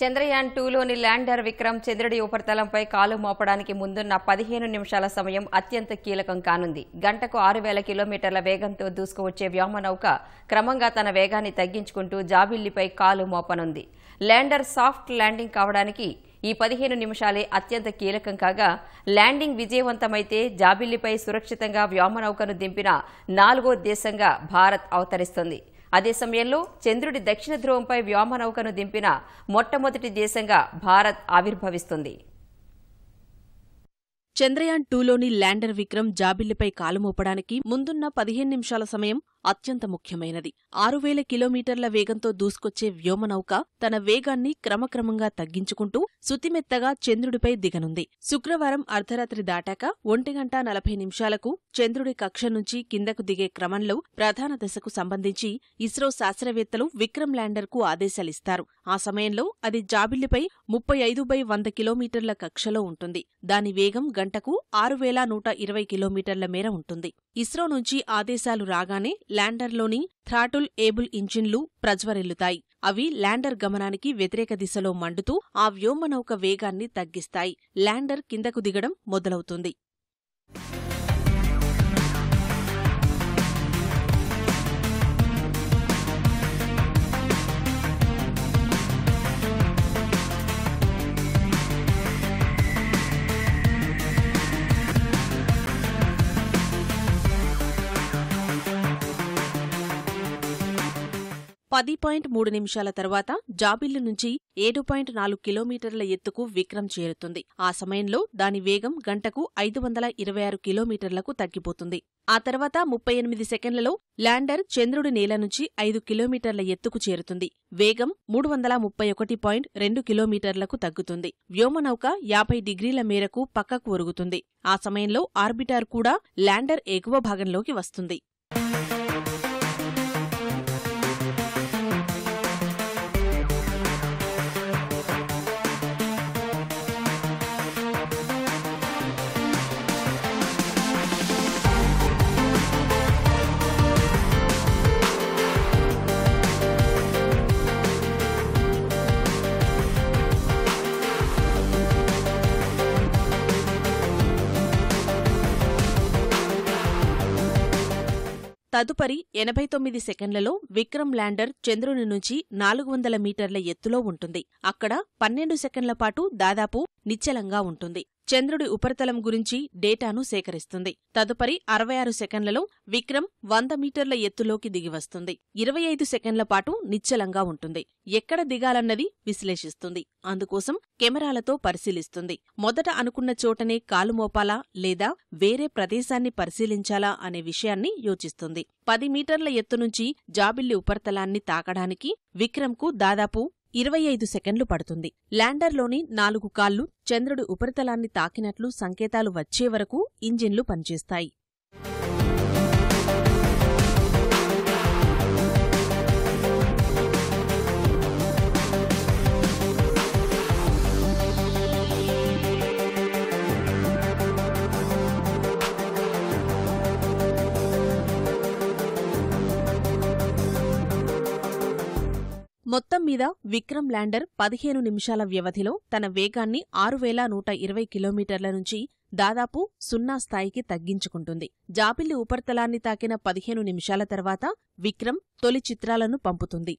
చంద్రయాన్ టూలోని ల్యాండర్ విక్రమ్ చంద్రుడి ఉపరితలంపై కాలు మోపడానికి ముందున్న పదిహేను నిమిషాల సమయం అత్యంత కీలకం కానుంది. గంటకు ఆరు వేల కిలోమీటర్ల వేగంతో దూసుకువచ్చే వ్యోమనౌక క్రమంగా తన వేగాన్ని తగ్గించుకుంటూ జాబిల్లిపై కాలు మోపనుంది. ల్యాండర్ సాఫ్ట్ ల్యాండింగ్ కావడానికి ఈ పదిహేను నిమిషాలే అత్యంత కీలకం కాగా ల్యాండింగ్ విజయవంతమైతే జాబిల్లిపై సురక్షితంగా వ్యోమనౌకను దింపిన నాలుగో దేశంగా భారత్ అవతరిస్తుంది. అదే సమయంలో చంద్రుడి దక్షిణ ధ్రువంపై వ్యోమనౌకను దింపిన మొట్టమొదటి దేశంగా భారత్ ఆవిర్భవిస్తుంది. చంద్రయాన్ టూలోని ల్యాండర్ విక్రమ్ జాబిల్లిపై కాలు మోపడానికి ముందున్న పదిహేను నిమిషాల సమయం అత్యంత ముఖ్యమైనది. ఆరు వేల కిలోమీటర్ల వేగంతో దూసుకొచ్చే వ్యోమనౌక తన వేగాన్ని క్రమక్రమంగా తగ్గించుకుంటూ సుతిమెత్తగా చంద్రుడిపై దిగనుంది. శుక్రవారం అర్ధరాత్రి దాటాక ఒంటి గంట నలభై నిమిషాలకు చంద్రుడి కక్ష నుంచి కిందకు దిగే క్రమంలో ప్రధాన దశకు సంబంధించి ఇస్రో శాస్త్రవేత్తలు విక్రమ్ ల్యాండర్కు ఆదేశాలిస్తారు. ఆ సమయంలో అది జాబిల్లిపై ముప్పై ఐదు బై వంద కిలోమీటర్ల కక్షలో ఉంటుంది. దాని వేగం గంటకు ఆరు వేల నూట ఇరవై కిలోమీటర్ల మేర ఉంటుంది. ఇస్రో నుంచి ఆదేశాలు రాగానే ల్యాండర్లోని థ్రాటుల్ ఏబుల్ ఇంజిన్లు ప్రజ్వరిల్లుతాయి. అవి ల్యాండర్ గమనానికి వ్యతిరేక దిశలో మండుతూ ఆ వ్యోమనౌక వేగాన్ని తగ్గిస్తాయి. ల్యాండర్ కిందకు దిగడం మొదలవుతుంది. పది పాయింట్ మూడు నిమిషాల తర్వాత జాబిల్లు నుంచి ఏడు పాయింట్ నాలుగు కిలోమీటర్ల ఎత్తుకు విక్రమ్ చేరుతుంది. ఆ సమయంలో దాని వేగం గంటకు ఐదు వందల ఇరవై ఆరు కిలోమీటర్లకు తగ్గిపోతుంది. ఆ తర్వాత ముప్పై ఎనిమిది సెకండ్లలో ల్యాండర్ చంద్రుడి నేల నుంచి ఐదు కిలోమీటర్ల ఎత్తుకు చేరుతుంది. వేగం మూడు వందల ముప్పై ఒకటి పాయింట్ రెండు కిలోమీటర్లకు తగ్గుతుంది. వ్యోమనౌక యాభై డిగ్రీల మేరకు పక్కకు ఒరుగుతుంది. ఆ సమయంలో ఆర్బిటార్ కూడా ల్యాండర్ ఎగువ భాగంలోకి వస్తుంది. తదుపరి ఎనభై తొమ్మిది సెకండ్లలో విక్రమ్ ల్యాండర్ చంద్రుని నుంచి నాలుగు వందల మీటర్ల ఎత్తులో ఉంటుంది. అక్కడ పన్నెండు సెకండ్ల పాటు దాదాపు నిశ్చలంగా ఉంటుంది. చంద్రుడి ఉపరితలం గురించి డేటాను సేకరిస్తుంది. తదుపరి అరవై ఆరు సెకండ్లలో విక్రమ్ వంద మీటర్ల ఎత్తులోకి దిగివస్తుంది. ఇరవై ఐదు సెకండ్ల పాటు నిశ్చలంగా ఉంటుంది. ఎక్కడ దిగాలన్నది విశ్లేషిస్తుంది. అందుకోసం కెమెరాలతో పరిశీలిస్తుంది. మొదట అనుకున్న చోటనే కాలు మోపాలా లేదా వేరే ప్రదేశాన్ని పరిశీలించాలా అనే విషయాన్ని యోచిస్తుంది. పది మీటర్ల ఎత్తు నుంచి జాబిల్లి ఉపరితలాన్ని తాకడానికి విక్రమ్కు దాదాపు ఇరవై ఐదు సెకండ్లు పడుతుంది. ల్యాండర్లోని నాలుగు కాళ్ళు చంద్రుడి ఉపరితలాన్ని తాకినట్లు సంకేతాలు వచ్చే వరకు ఇంజిన్లు పనిచేస్తాయి. మొత్తం మీద విక్రమ్ ల్యాండర్ పదిహేను నిమిషాల వ్యవధిలో తన వేగాన్ని ఆరు వేల నూట ఇరవై కిలోమీటర్ల నుంచి దాదాపు సున్నా స్థాయికి తగ్గించుకుంటుంది. జాబిల్లి ఉపరితలాన్ని తాకిన పదిహేను నిమిషాల తర్వాత విక్రమ్ తొలి చిత్రాలను పంపుతుంది.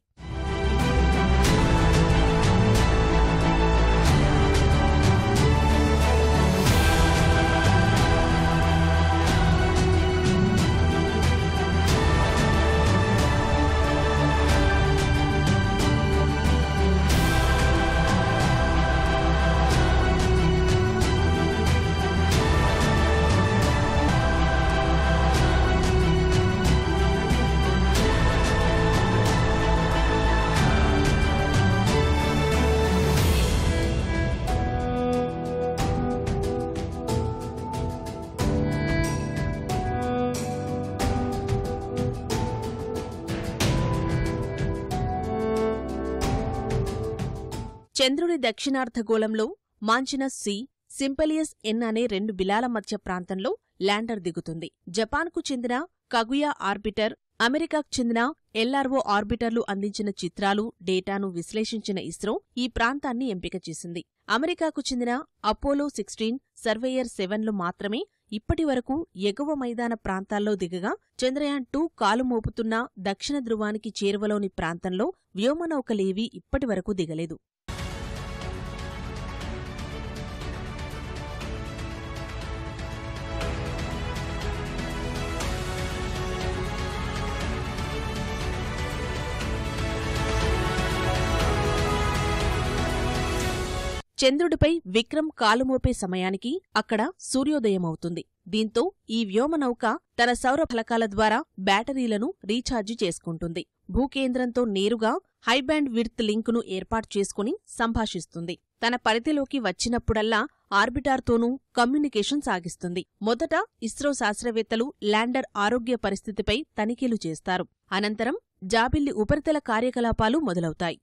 చంద్రుడి దక్షిణార్ధగోళంలో మాంచినస్ సి సింపలియస్ ఎన్ అనే రెండు బిలాల మధ్య ప్రాంతంలో ల్యాండర్ దిగుతుంది. జపాన్కు చెందిన కగుయా ఆర్బిటర్ అమెరికాకు చెందిన ఎల్ఆర్ఓ ఆర్బిటర్లు అందించిన చిత్రాలు డేటాను విశ్లేషించిన ఇస్రో ఈ ప్రాంతాన్ని ఎంపిక చేసింది. అమెరికాకు చెందిన అపోలో సిక్స్టీన్ సర్వేయర్ సెవెన్లు మాత్రమే ఇప్పటివరకు ఎగువ మైదాన ప్రాంతాల్లో దిగగా చంద్రయాన్ టూ కాలు మోపుతున్న దక్షిణ ధృవానికి చేరువలోని ప్రాంతంలో వ్యోమనౌకలేవీ ఇప్పటివరకు దిగలేదు. చంద్రుడిపై విక్రమ్ కాలుమోపే సమయానికి అక్కడ సూర్యోదయమవుతుంది. దీంతో ఈ వ్యోమనౌక తన సౌర ఫలకాల ద్వారా బ్యాటరీలను రీఛార్జి చేసుకుంటుంది. భూకేంద్రంతో నేరుగా హైబ్యాండ్ విడ్త్ లింకును ఏర్పాటు చేసుకుని సంభాషిస్తుంది. తన పరిధిలోకి వచ్చినప్పుడల్లా ఆర్బిటార్తోనూ కమ్యూనికేషన్ సాగిస్తుంది. మొదట ఇస్రో శాస్త్రవేత్తలు ల్యాండర్ ఆరోగ్య పరిస్థితిపై తనిఖీలు చేస్తారు. అనంతరం జాబిల్లి ఉపరితల కార్యకలాపాలు మొదలవుతాయి.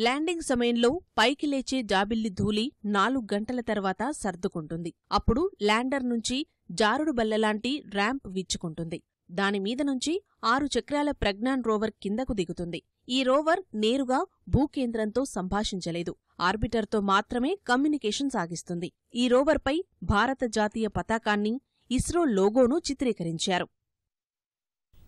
ల్యాండింగ్ సమయంలో పైకి లేచే జాబిల్లి ధూళి నాలుగు గంటల తర్వాత సర్దుకుంటుంది. అప్పుడు ల్యాండర్ నుంచి జారుడు బల్లలాంటి ర్యాంప్ విచ్చుకుంటుంది దానిమీద నుంచి ఆరు చక్రాల ప్రజ్ఞాన్ రోవర్ కిందకు దిగుతుంది. ఈ రోవర్ నేరుగా భూకేంద్రంతో సంభాషించలేదు. ఆర్బిటర్తో మాత్రమే కమ్యూనికేషన్ సాగిస్తుంది. ఈ రోవర్పై భారత జాతీయ పతాకాన్ని ఇస్రో లోగోను చిత్రీకరించారు.